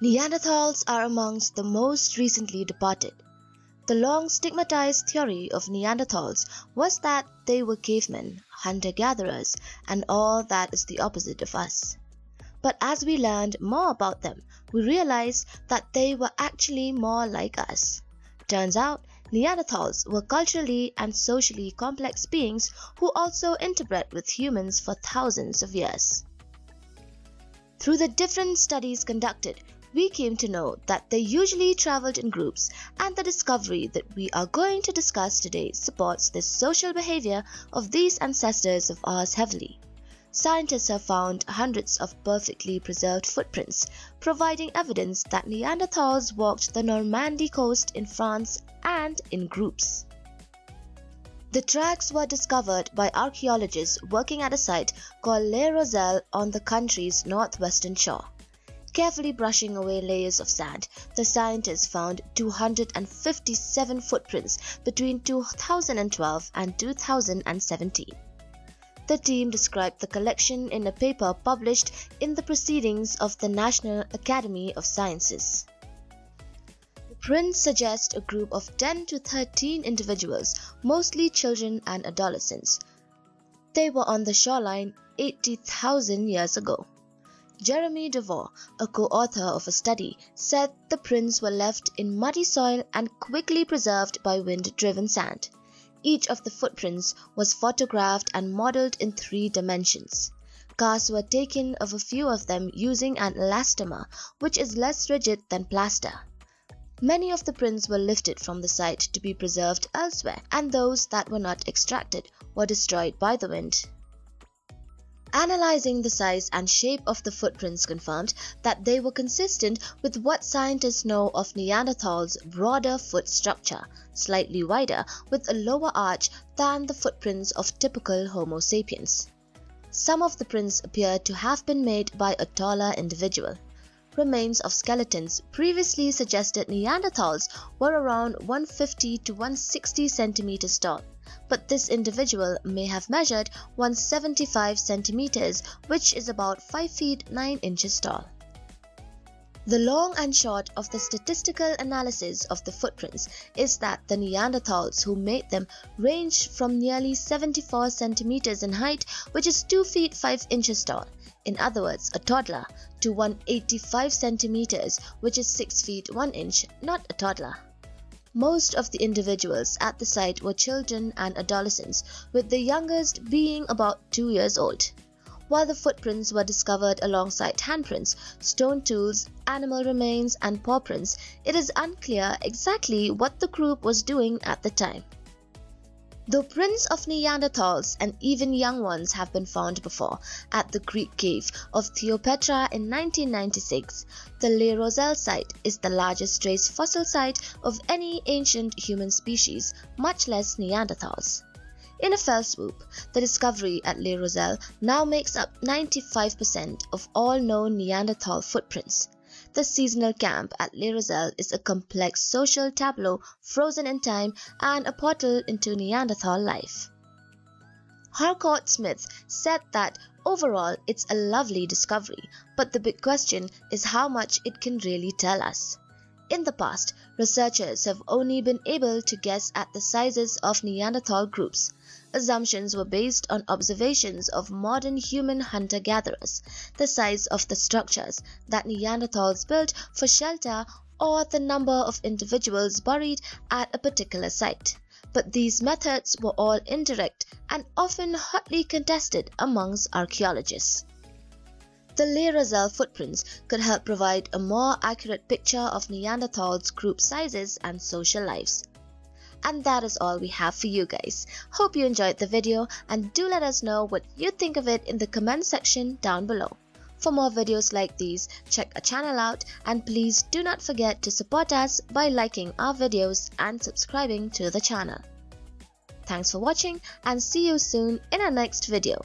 Neanderthals are amongst the most recently departed. The long stigmatized theory of Neanderthals was that they were cavemen, hunter gatherers, and all that is the opposite of us. But as we learned more about them, we realized that they were actually more like us. Turns out, Neanderthals were culturally and socially complex beings who also interbred with humans for thousands of years. Through the different studies conducted, we came to know that they usually traveled in groups and the discovery that we are going to discuss today supports this social behavior of these ancestors of ours heavily. Scientists have found hundreds of perfectly preserved footprints, providing evidence that Neanderthals walked the Normandy coast in France and in groups. The tracks were discovered by archaeologists working at a site called Le Rozel on the country's northwestern shore. Carefully brushing away layers of sand, the scientists found 257 footprints between 2012 and 2017. The team described the collection in a paper published in the Proceedings of the National Academy of Sciences. The prints suggest a group of 10 to 13 individuals, mostly children and adolescents. They were on the shoreline 80,000 years ago. Jérémy Duveau, a co-author of a study, said the prints were left in muddy soil and quickly preserved by wind-driven sand. Each of the footprints was photographed and modeled in three dimensions. Casts were taken of a few of them using an elastomer, which is less rigid than plaster. Many of the prints were lifted from the site to be preserved elsewhere, and those that were not extracted were destroyed by the wind. Analyzing the size and shape of the footprints confirmed that they were consistent with what scientists know of Neanderthals' broader foot structure, slightly wider with a lower arch than the footprints of typical Homo sapiens. Some of the prints appear to have been made by a taller individual. Remains of skeletons previously suggested Neanderthals were around 150 to 160 centimeters tall but this individual may have measured 175 centimeters, which is about 5 feet 9 inches tall. The long and short of the statistical analysis of the footprints is that the Neanderthals who made them ranged from nearly 74 centimeters in height, which is 2 feet 5 inches tall, in other words, a toddler, to 185 centimeters, which is 6 feet 1 inch, not a toddler. Most of the individuals at the site were children and adolescents, with the youngest being about two years old. While the footprints were discovered alongside handprints, stone tools, animal remains, and paw prints, it is unclear exactly what the group was doing at the time. Though prints of Neanderthals and even young ones have been found before at the Greek cave of Theopetra in 1996, the Le Rozel site is the largest trace fossil site of any ancient human species, much less Neanderthals. In a fell swoop, the discovery at Le Rozel now makes up 95% of all known Neanderthal footprints. The seasonal camp at Les is a complex social tableau frozen in time and a portal into Neanderthal life. Harcourt Smith said that overall it's a lovely discovery, but the big question is how much it can really tell us. In the past, researchers have only been able to guess at the sizes of Neanderthal groups. Assumptions were based on observations of modern human hunter-gatherers, the size of the structures that Neanderthals built for shelter or the number of individuals buried at a particular site. But these methods were all indirect and often hotly contested amongst archaeologists. The Rozel footprints could help provide a more accurate picture of Neanderthals' group sizes and social lives. And that is all we have for you guys. Hope you enjoyed the video and do let us know what you think of it in the comment section down below. For more videos like these, check our channel out and please do not forget to support us by liking our videos and subscribing to the channel. Thanks for watching and see you soon in our next video.